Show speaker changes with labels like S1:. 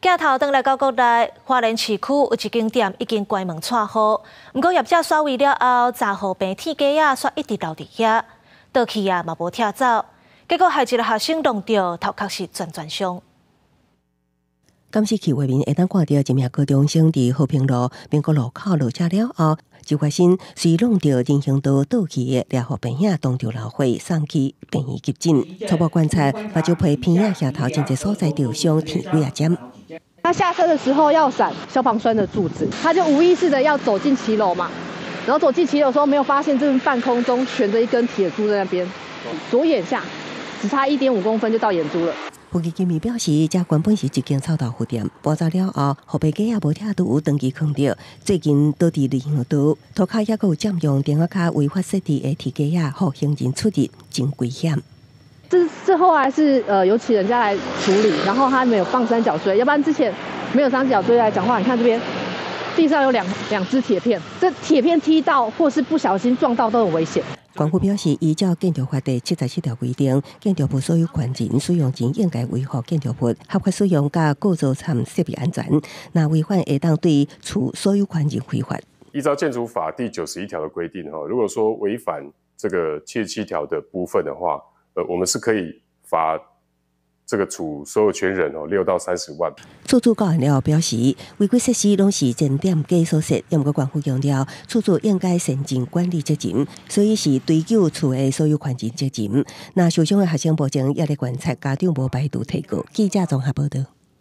S1: 镜头登来到国内，花莲市区有一间店已经关门串好，不过业者刷位了后，十号被天鸡啊刷一直留伫遐，倒去啊嘛无拆走，结果害一个学生弄到头壳是全全伤。
S2: 感谢去外面会当看到一名高中生伫和平路民国路口落车了后，就发现随弄到人行道倒去的两号病影当场流血，送去病院急诊。初步观察，目睭皮片啊下头真侪所在受伤，天几啊针。
S3: 他下车的时候要闪消防栓的柱子，他就无意识的要走进骑楼嘛，然后走进骑楼的时候没有发现，这半空中悬着一根铁柱在那边，左眼下只差一点五公分就到眼珠了。
S2: 户籍居民表示，这原本是一间臭豆腐店，搬走了后，后背街也无听都有登记空着。最近倒伫旅行多，涂骹也有占用电话卡违法设置的提机啊，好行人出入，真危险。
S3: 这这后来是呃有请人家来处理，然后他没有放三角锥，要不然之前没有三角锥来讲话。你看这边地上有两两只铁片，这铁片踢到或是不小心撞到都有危险。
S2: 官府表示，依照建筑法第七十七条规定，建筑物所有权人使用前应该维护建筑物合法使用甲构造参设备安全。那违反会当对处所有权人违法。
S4: 依照建筑法第九十一条的规定，哈，如果说违反这个七十七条的部分的话，呃，我们是可以罚。这个处所有权人哦，六到三十万。
S2: 处主告人了表示，违规设施拢是重点计所设，因过官府强调，处主应该申请管理责任，所以是追究厝的所有权人责任。那受伤的学生报警也在观察，家长无排除提告。记者综合报道。